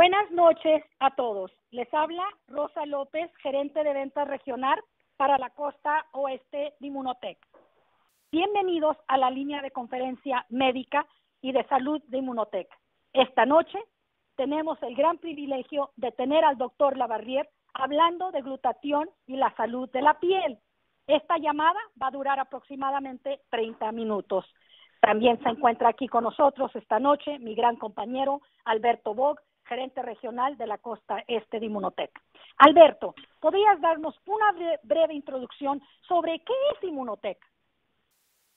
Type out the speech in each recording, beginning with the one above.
Buenas noches a todos. Les habla Rosa López, gerente de ventas regional para la costa oeste de Inmunotech. Bienvenidos a la línea de conferencia médica y de salud de Inmunotech. Esta noche tenemos el gran privilegio de tener al doctor Lavarrier hablando de glutatión y la salud de la piel. Esta llamada va a durar aproximadamente 30 minutos. También se encuentra aquí con nosotros esta noche mi gran compañero Alberto Bog, gerente regional de la costa este de Inmunotech. Alberto, ¿podrías darnos una breve introducción sobre qué es Inmunotech?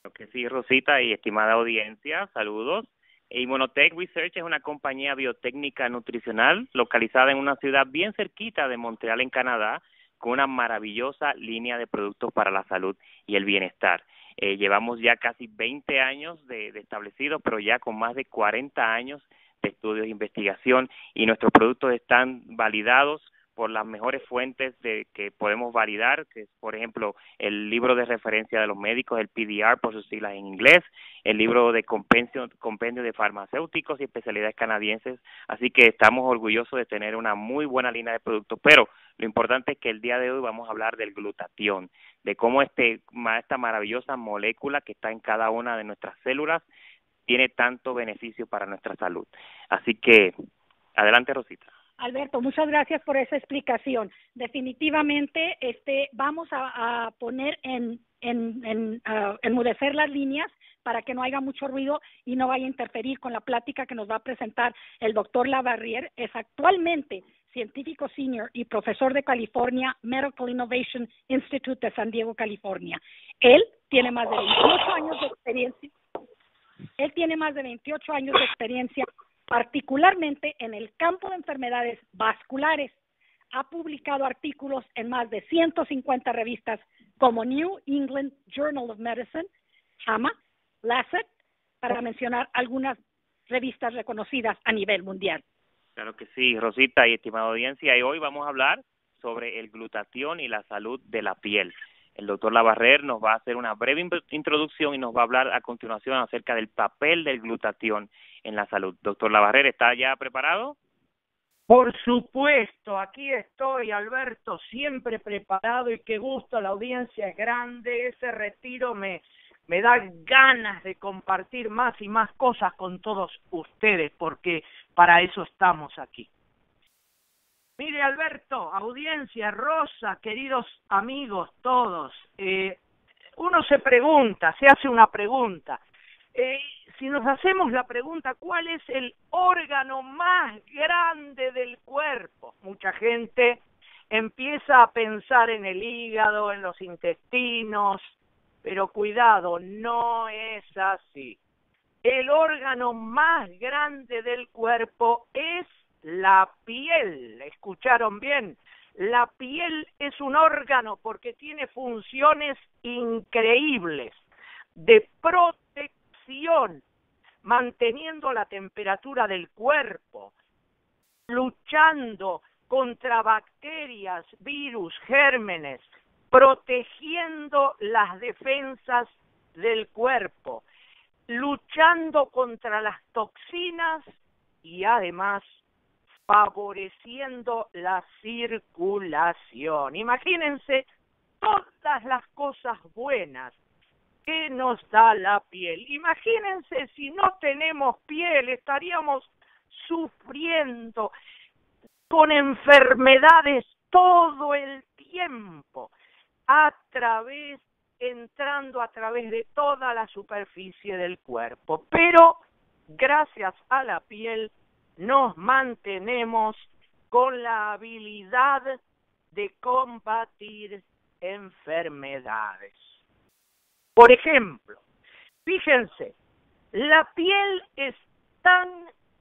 Lo que sí, Rosita y estimada audiencia, saludos. Immunotech Research es una compañía biotécnica nutricional localizada en una ciudad bien cerquita de Montreal, en Canadá, con una maravillosa línea de productos para la salud y el bienestar. Eh, llevamos ya casi 20 años de, de establecidos, pero ya con más de 40 años de estudios de investigación y nuestros productos están validados por las mejores fuentes de que podemos validar, que es, por ejemplo, el libro de referencia de los médicos, el PDR por sus siglas en inglés, el libro de compendio, compendio de farmacéuticos y especialidades canadienses. Así que estamos orgullosos de tener una muy buena línea de productos, pero lo importante es que el día de hoy vamos a hablar del glutatión, de cómo este, esta maravillosa molécula que está en cada una de nuestras células tiene tanto beneficio para nuestra salud. Así que, adelante Rosita. Alberto, muchas gracias por esa explicación. Definitivamente, este, vamos a, poner en, en, en uh, enmudecer las líneas para que no haya mucho ruido y no vaya a interferir con la plática que nos va a presentar el doctor Lavarrier. Es actualmente científico senior y profesor de California Medical Innovation Institute de San Diego, California. Él tiene más de 28 años de experiencia. Él tiene más de 28 años de experiencia particularmente en el campo de enfermedades vasculares. Ha publicado artículos en más de 150 revistas como New England Journal of Medicine, JAMA, Lancet, para mencionar algunas revistas reconocidas a nivel mundial. Claro que sí, Rosita y estimada audiencia, hoy vamos a hablar sobre el glutatión y la salud de la piel. El doctor Lavarrer nos va a hacer una breve introducción y nos va a hablar a continuación acerca del papel del glutatión en la salud. Doctor Lavarrer, ¿está ya preparado? Por supuesto, aquí estoy, Alberto, siempre preparado y qué gusto, la audiencia es grande, ese retiro me, me da ganas de compartir más y más cosas con todos ustedes, porque para eso estamos aquí. Mire, Alberto, audiencia, Rosa, queridos amigos todos, eh, uno se pregunta, se hace una pregunta, eh, si nos hacemos la pregunta, ¿cuál es el órgano más grande del cuerpo? Mucha gente empieza a pensar en el hígado, en los intestinos, pero cuidado, no es así. El órgano más grande del cuerpo es la piel. ¿Escucharon bien? La piel es un órgano porque tiene funciones increíbles de protección manteniendo la temperatura del cuerpo, luchando contra bacterias, virus, gérmenes, protegiendo las defensas del cuerpo, luchando contra las toxinas y además favoreciendo la circulación. Imagínense todas las cosas buenas ¿Qué nos da la piel? Imagínense si no tenemos piel, estaríamos sufriendo con enfermedades todo el tiempo, a través, entrando a través de toda la superficie del cuerpo. Pero gracias a la piel nos mantenemos con la habilidad de combatir enfermedades. Por ejemplo, fíjense, la piel es tan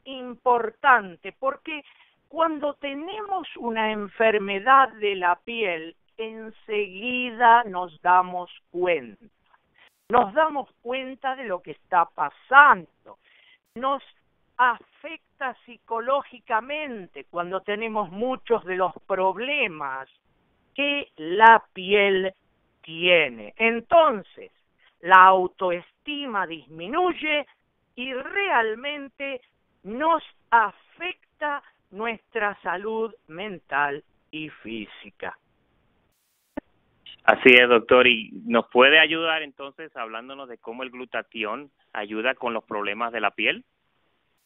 importante porque cuando tenemos una enfermedad de la piel, enseguida nos damos cuenta. Nos damos cuenta de lo que está pasando. Nos afecta psicológicamente cuando tenemos muchos de los problemas que la piel tiene. Entonces, la autoestima disminuye y realmente nos afecta nuestra salud mental y física. Así es, doctor. ¿Y nos puede ayudar entonces hablándonos de cómo el glutatión ayuda con los problemas de la piel?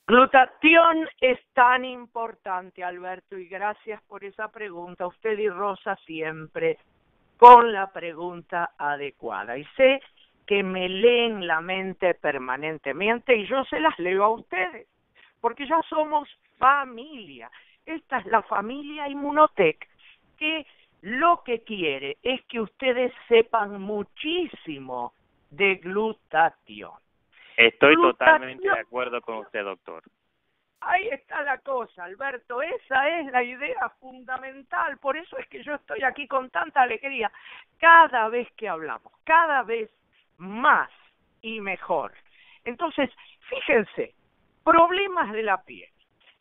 Glutatión es tan importante, Alberto, y gracias por esa pregunta. Usted y Rosa siempre con la pregunta adecuada. Y sé que me leen la mente permanentemente y yo se las leo a ustedes, porque ya somos familia. Esta es la familia Inmunotech, que lo que quiere es que ustedes sepan muchísimo de glutatión. Estoy totalmente de acuerdo con usted, doctor. Ahí está la cosa, Alberto. Esa es la idea fundamental. Por eso es que yo estoy aquí con tanta alegría. Cada vez que hablamos, cada vez más y mejor. Entonces, fíjense, problemas de la piel.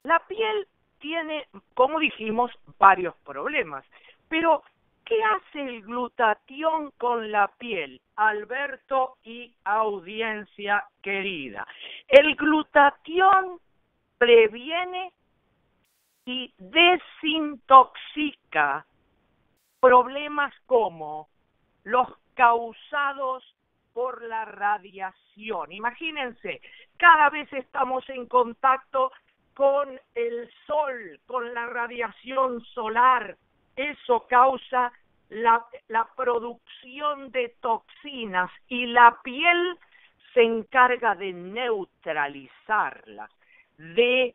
La piel tiene, como dijimos, varios problemas. Pero, ¿qué hace el glutatión con la piel? Alberto y audiencia querida. El glutatión previene y desintoxica problemas como los causados por la radiación. Imagínense, cada vez estamos en contacto con el sol, con la radiación solar. Eso causa la, producción de toxinas y la piel se encarga de neutralizarlas de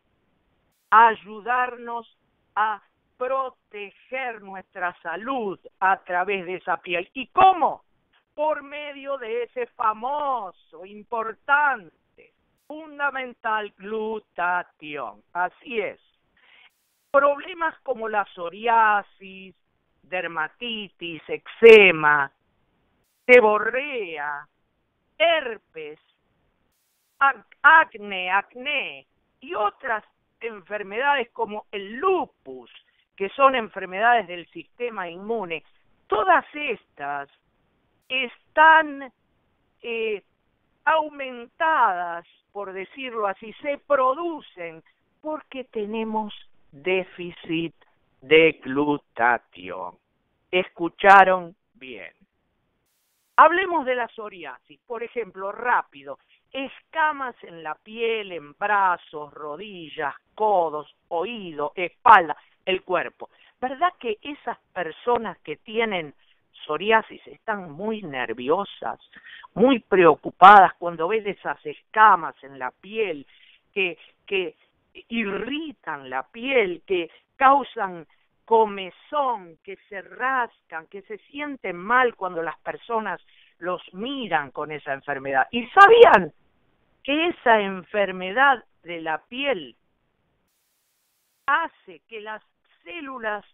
ayudarnos a proteger nuestra salud a través de esa piel. ¿Y cómo? Por medio de ese famoso, importante, fundamental glutatión. Así es. Problemas como la psoriasis, dermatitis, eczema, seborrea, herpes, acné, acné, y otras enfermedades como el lupus, que son enfermedades del sistema inmune, todas estas están eh, aumentadas, por decirlo así, se producen porque tenemos déficit de glutatión. ¿Escucharon bien? Hablemos de la psoriasis, por ejemplo, rápido escamas en la piel, en brazos, rodillas, codos, oído, espalda, el cuerpo. ¿Verdad que esas personas que tienen psoriasis están muy nerviosas, muy preocupadas cuando ven esas escamas en la piel que, que irritan la piel, que causan comezón, que se rascan, que se sienten mal cuando las personas los miran con esa enfermedad. ¿Y sabían que esa enfermedad de la piel hace que las células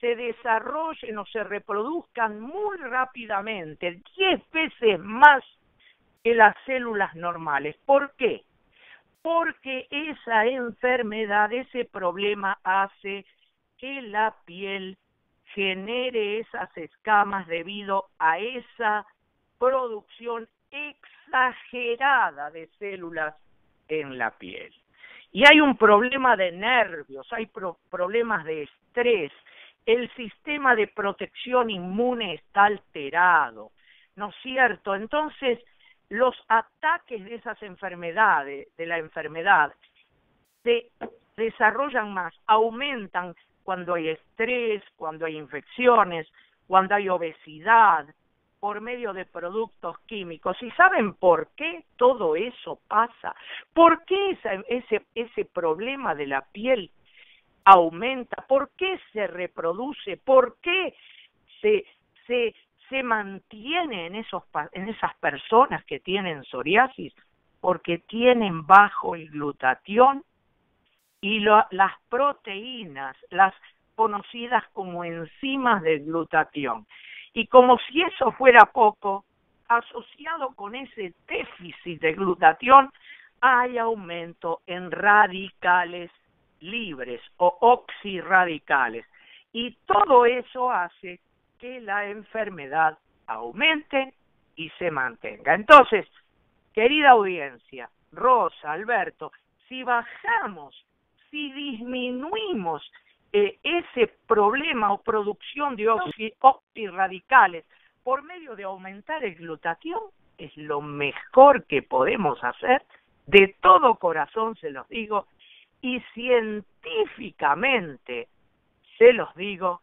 se desarrollen o se reproduzcan muy rápidamente, diez veces más que las células normales. ¿Por qué? Porque esa enfermedad, ese problema hace que la piel genere esas escamas debido a esa producción exagerada de células en la piel. Y hay un problema de nervios, hay problemas de estrés, el sistema de protección inmune está alterado, ¿no es cierto? Entonces, los ataques de esas enfermedades, de la enfermedad, se desarrollan más, aumentan cuando hay estrés, cuando hay infecciones, cuando hay obesidad, por medio de productos químicos. ¿Y saben por qué todo eso pasa? ¿Por qué ese, ese problema de la piel aumenta? ¿Por qué se reproduce? ¿Por qué se, se, se mantiene en, esos, en esas personas que tienen psoriasis? Porque tienen bajo el glutatión y las proteínas, las conocidas como enzimas del glutatión. Y como si eso fuera poco, asociado con ese déficit de glutatión, hay aumento en radicales libres o oxirradicales. Y todo eso hace que la enfermedad aumente y se mantenga. Entonces, querida audiencia, Rosa, Alberto, si bajamos si disminuimos eh, ese problema o producción de oxirradicales por medio de aumentar el glutatión, es lo mejor que podemos hacer, de todo corazón se los digo, y científicamente se los digo,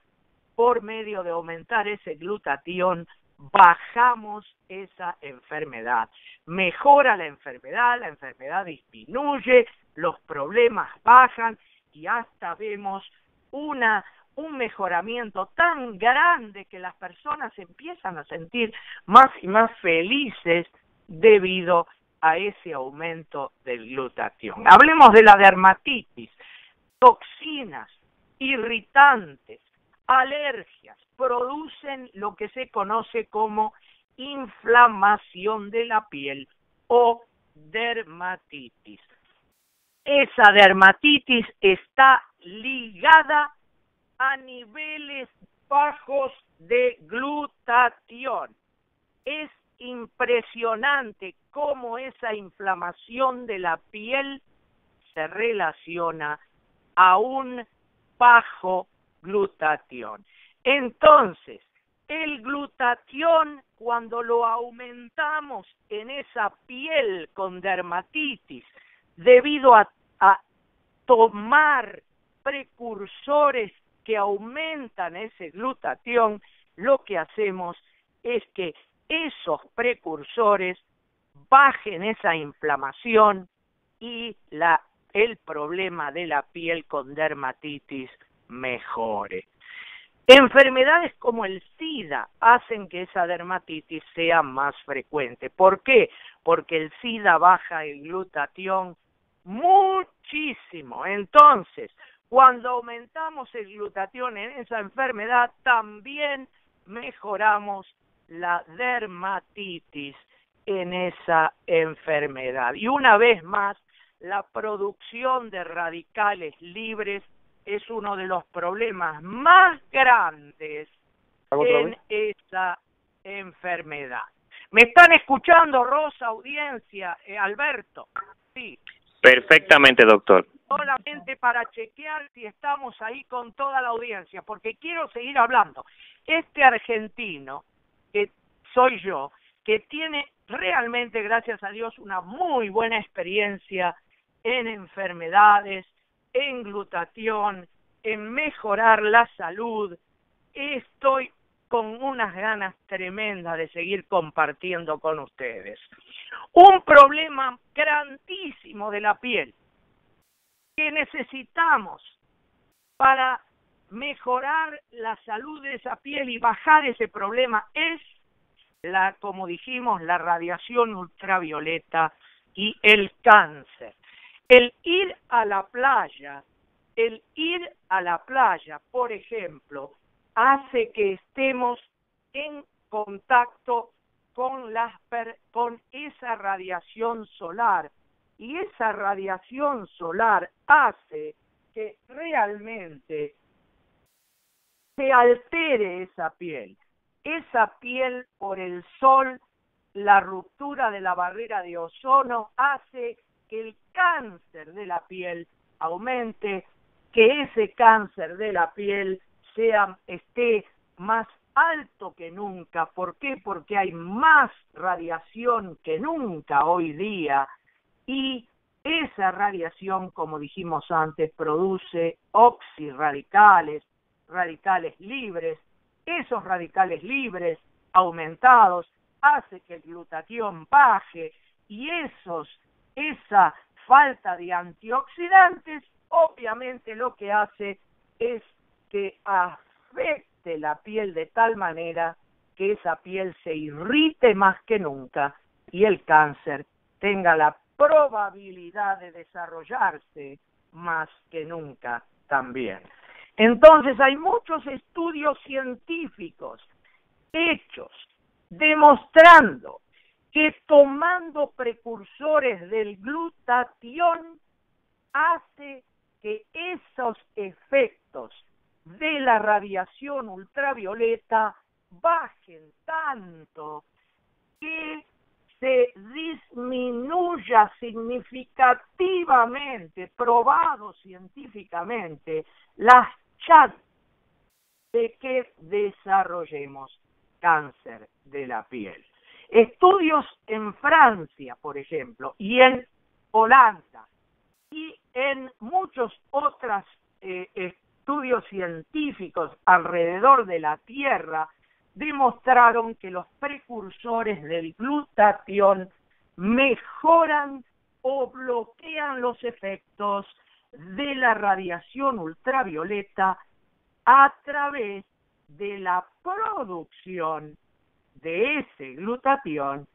por medio de aumentar ese glutatión, bajamos esa enfermedad. Mejora la enfermedad, la enfermedad disminuye, los problemas bajan y hasta vemos una un mejoramiento tan grande que las personas empiezan a sentir más y más felices debido a ese aumento del glutatión. Hablemos de la dermatitis, toxinas, irritantes, alergias, producen lo que se conoce como inflamación de la piel o dermatitis. Esa dermatitis está ligada a niveles bajos de glutatión. Es impresionante cómo esa inflamación de la piel se relaciona a un bajo glutatión. Entonces, el glutatión, cuando lo aumentamos en esa piel con dermatitis, debido a, tomar precursores que aumentan ese glutatión, lo que hacemos es que esos precursores bajen esa inflamación y la, el problema de la piel con dermatitis mejore. Enfermedades como el SIDA hacen que esa dermatitis sea más frecuente. ¿Por qué? Porque el SIDA baja el glutatión muchísimo. Entonces, cuando aumentamos el glutatión en esa enfermedad, también mejoramos la dermatitis en esa enfermedad. Y una vez más, la producción de radicales libres es uno de los problemas más grandes en esa enfermedad. ¿Me están escuchando, Rosa, audiencia, eh, Alberto? Sí. Perfectamente, doctor solamente para chequear si estamos ahí con toda la audiencia, porque quiero seguir hablando. Este argentino, que soy yo, que tiene realmente, gracias a Dios, una muy buena experiencia en enfermedades, en glutatión, en mejorar la salud, estoy con unas ganas tremendas de seguir compartiendo con ustedes. Un problema grandísimo de la piel que necesitamos para mejorar la salud de esa piel y bajar ese problema es la, como dijimos, la radiación ultravioleta y el cáncer. El ir a la playa, el ir a la playa, por ejemplo, hace que estemos en contacto con, las, con esa radiación solar y esa radiación solar hace que realmente se altere esa piel. Esa piel por el sol, la ruptura de la barrera de ozono hace que el cáncer de la piel aumente, que ese cáncer de la piel sea esté más alto que nunca. ¿Por qué? Porque hay más radiación que nunca hoy día y esa radiación, como dijimos antes, produce oxirradicales, radicales libres, esos radicales libres aumentados hace que el glutatión baje y esos, esa falta de antioxidantes obviamente lo que hace es que afecte la piel de tal manera que esa piel se irrite más que nunca y el cáncer tenga la probabilidad de desarrollarse más que nunca también. Entonces hay muchos estudios científicos hechos demostrando que tomando precursores del glutatión hace que esos efectos de la radiación ultravioleta bajen tanto que se disminuya significativamente, probado científicamente, las chances de que desarrollemos cáncer de la piel. Estudios en Francia, por ejemplo, y en Holanda, y en muchos otros eh, estudios científicos alrededor de la Tierra, demostraron que los precursores del glutatión mejoran o bloquean los efectos de la radiación ultravioleta a través de la producción de ese glutatión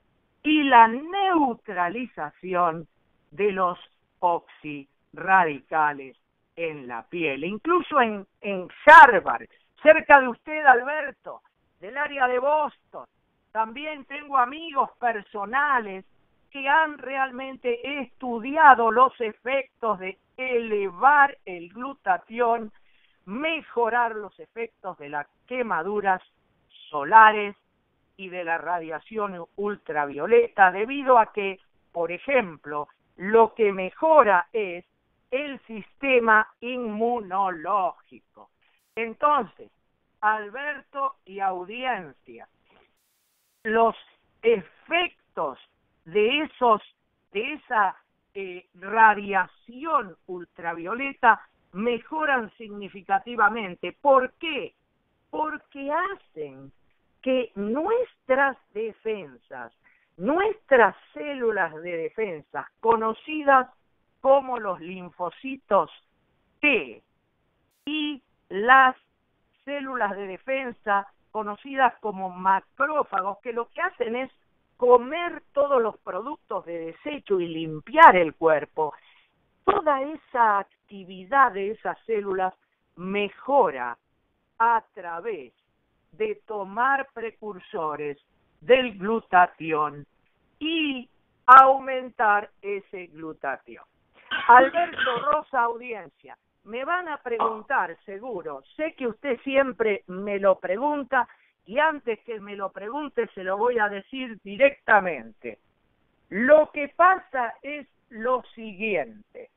y la neutralización de los oxirradicales en la piel. Incluso en, en Harvard, cerca de usted, Alberto, del área de Boston. También tengo amigos personales que han realmente estudiado los efectos de elevar el glutatión, mejorar los efectos de las quemaduras solares y de la radiación ultravioleta, debido a que, por ejemplo, lo que mejora es el sistema inmunológico. Entonces, Alberto y audiencia, los efectos de esos, de esa eh, radiación ultravioleta mejoran significativamente. ¿Por qué? Porque hacen que nuestras defensas, nuestras células de defensa, conocidas como los linfocitos T y las células de defensa conocidas como macrófagos, que lo que hacen es comer todos los productos de desecho y limpiar el cuerpo. Toda esa actividad de esas células mejora a través de tomar precursores del glutatión y aumentar ese glutatión. Alberto Rosa, audiencia, me van a preguntar, seguro, sé que usted siempre me lo pregunta y antes que me lo pregunte se lo voy a decir directamente. Lo que pasa es lo siguiente.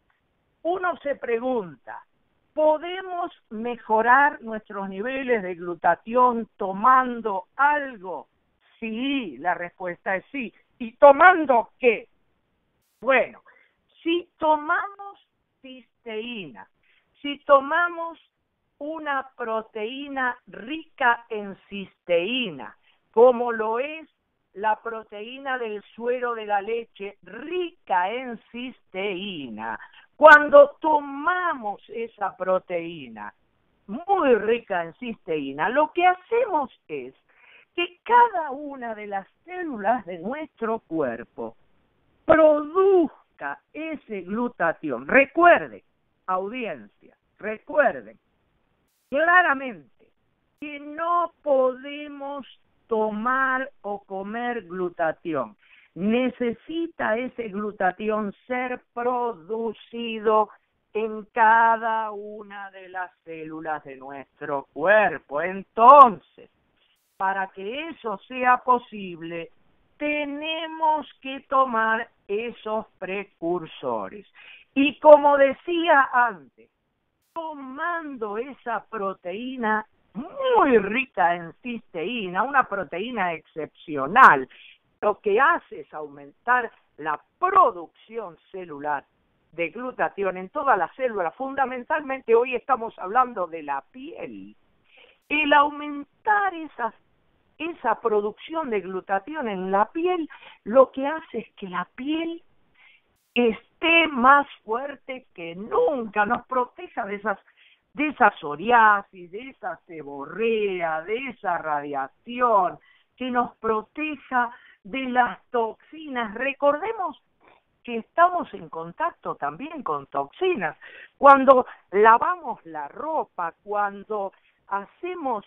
Uno se pregunta, ¿podemos mejorar nuestros niveles de glutatión tomando algo? Sí, la respuesta es sí. ¿Y tomando qué? Bueno, si tomamos cisteína, si tomamos una proteína rica en cisteína, como lo es la proteína del suero de la leche rica en cisteína, cuando tomamos esa proteína muy rica en cisteína, lo que hacemos es que cada una de las células de nuestro cuerpo produzca ese glutatión. Recuerde, audiencia, recuerden claramente que no podemos tomar o comer glutatión. Necesita ese glutatión ser producido en cada una de las células de nuestro cuerpo. Entonces, para que eso sea posible, tenemos que tomar esos precursores. Y como decía antes, tomando esa proteína muy rica en cisteína, una proteína excepcional, lo que hace es aumentar la producción celular de glutatión en todas las células. Fundamentalmente hoy estamos hablando de la piel. El aumentar esa, esa producción de glutatión en la piel lo que hace es que la piel esté más fuerte que nunca, nos proteja de esas de esa psoriasis, de esa seborrea, de esa radiación, que nos proteja de las toxinas. Recordemos que estamos en contacto también con toxinas. Cuando lavamos la ropa, cuando hacemos,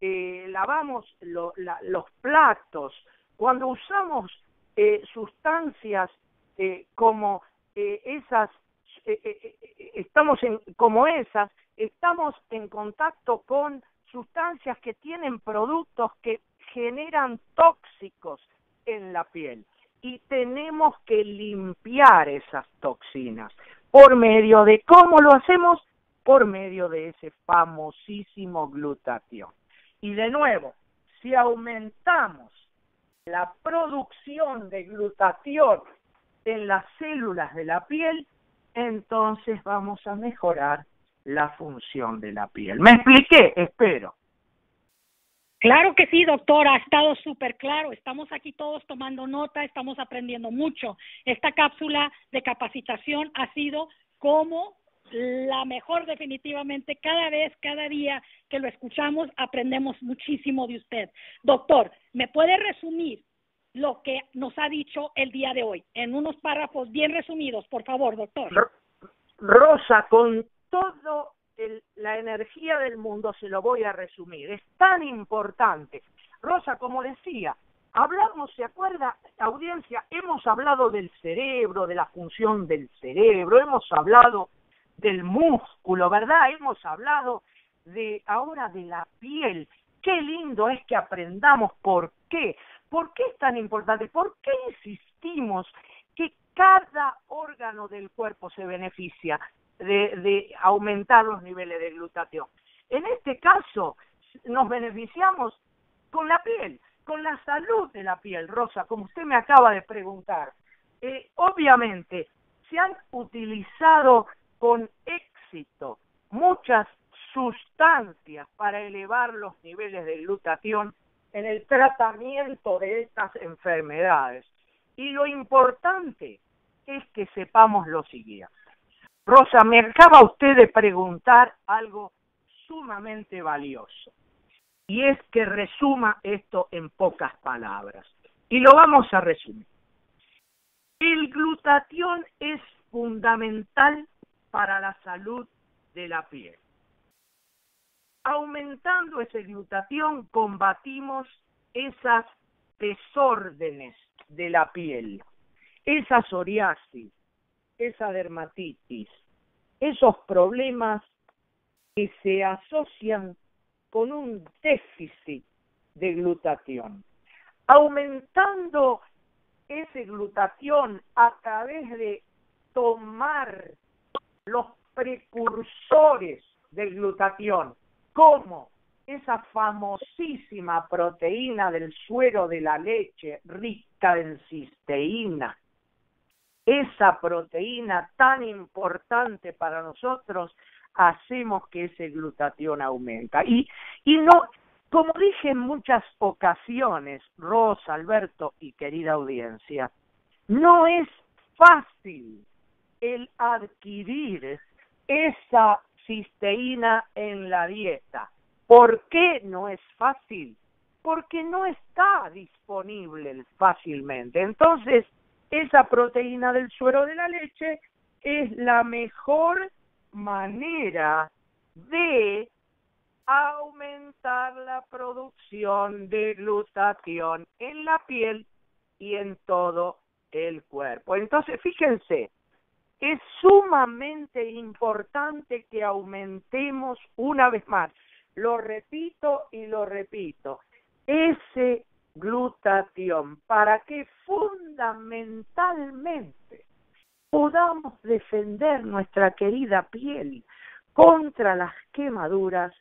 eh, lavamos los platos, cuando usamos eh, sustancias eh, como eh, esas, eh, estamos en, como esas, estamos en contacto con sustancias que tienen productos que generan tóxicos en la piel. y tenemos que limpiar esas toxinas. ¿Por medio de cómo lo hacemos? Por medio de ese famosísimo glutatión. Y de nuevo, si aumentamos la producción de glutatión en las células de la piel, entonces vamos a mejorar la función de la piel. ¿Me expliqué? Espero. Claro que sí, doctora, ha estado súper claro. Estamos aquí todos tomando nota, estamos aprendiendo mucho. Esta cápsula de capacitación ha sido como la mejor definitivamente. Cada vez, cada día que lo escuchamos, aprendemos muchísimo de usted. Doctor, ¿me puede resumir lo que nos ha dicho el día de hoy en unos párrafos bien resumidos, por favor, doctor? Rosa, con todo la energía del mundo se lo voy a resumir. Es tan importante. Rosa, como decía, hablamos, ¿se acuerda, audiencia? Hemos hablado del cerebro, de la función del cerebro, hemos hablado del músculo, ¿verdad? Hemos hablado de ahora de la piel. Qué lindo es que aprendamos por qué. ¿Por qué es tan importante? ¿Por qué insistimos que cada órgano del cuerpo se beneficia de, aumentar los niveles de glutatión. En este caso, nos beneficiamos con la piel, con la salud de la piel, Rosa, como usted me acaba de preguntar. Eh, obviamente, se han utilizado con éxito muchas sustancias para elevar los niveles de glutatión en el tratamiento de estas enfermedades. Y lo importante es que sepamos lo siguiente. Rosa, me acaba usted de preguntar algo sumamente valioso. Y es que resuma esto en pocas palabras. Y lo vamos a resumir. El glutatión es fundamental para la salud de la piel. Aumentando ese glutatión combatimos esas desórdenes de la piel, esa psoriasis, esa dermatitis, esos problemas que se asocian con un déficit de glutatión. Aumentando ese glutatión a través de tomar los precursores del glutatión, como esa famosísima proteína del suero de la leche rica en cisteína, esa proteína tan importante para nosotros, hacemos que ese glutatión aumenta. Y, y no, como dije en muchas ocasiones, Rosa, Alberto y querida audiencia, no es fácil el adquirir esa cisteína en la dieta. ¿Por qué no es fácil? Porque no está disponible fácilmente. Entonces, esa proteína del suero de la leche es la mejor manera de aumentar la producción de glutatión en la piel y en todo el cuerpo. Entonces, fíjense, es sumamente importante que aumentemos una vez más, lo repito y lo repito, ese glutatión para que fundamentalmente podamos defender nuestra querida piel contra las quemaduras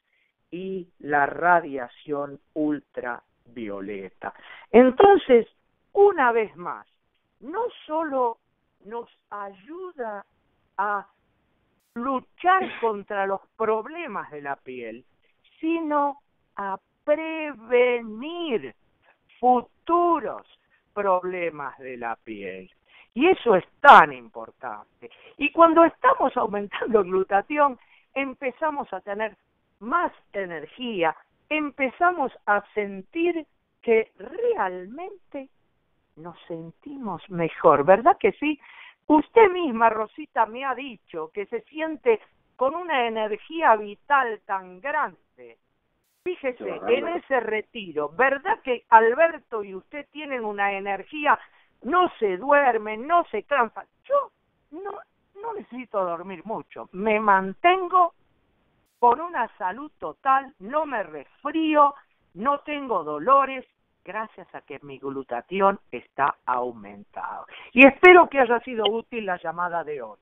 y la radiación ultravioleta. Entonces, una vez más, no solo nos ayuda a luchar contra los problemas de la piel, sino a prevenir futuros problemas de la piel. Y eso es tan importante. Y cuando estamos aumentando glutatión, empezamos a tener más energía, empezamos a sentir que realmente nos sentimos mejor, ¿verdad que sí? Usted misma, Rosita, me ha dicho que se siente con una energía vital tan grande Fíjese, en ese retiro, ¿verdad que Alberto y usted tienen una energía, no se duermen, no se cansan? Yo no, no necesito dormir mucho, me mantengo con una salud total, no me resfrío, no tengo dolores gracias a que mi glutatión está aumentado. Y espero que haya sido útil la llamada de hoy.